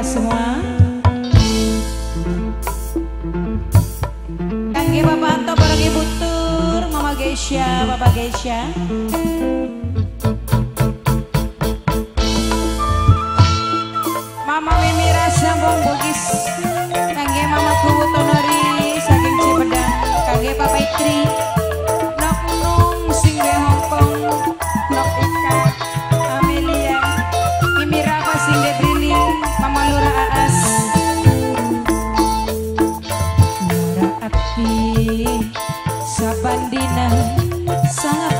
kakak semua. Kangge Bapak Anto barang Ibu Tur Mama Geisha, Bapak Geisha. Mama Mimi Rasa Bugis. Kangge Mama Kuwu Tonori Saking Cipedang Kangge Papa Itri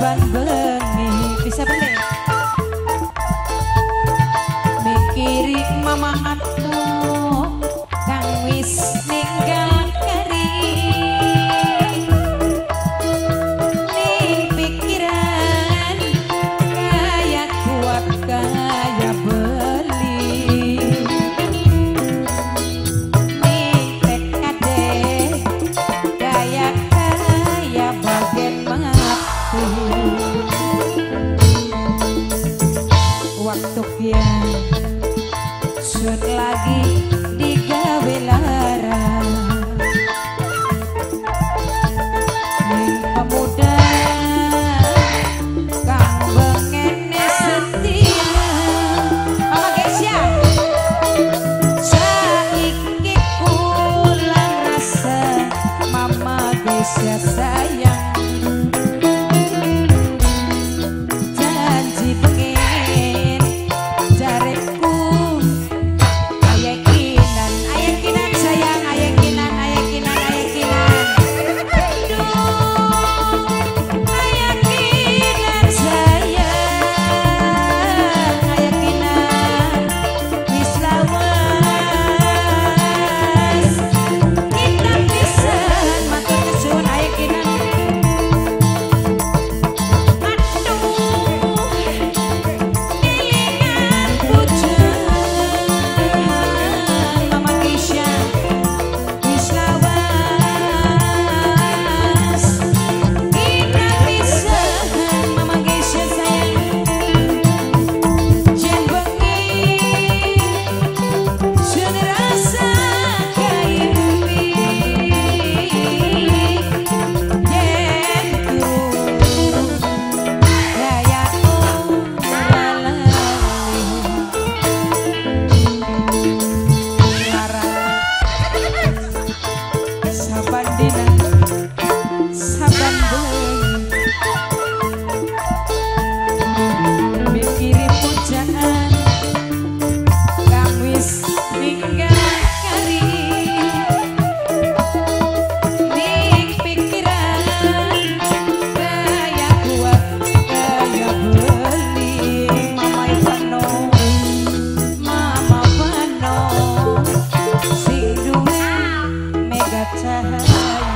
bad belas waktu yang sun lagi. have to have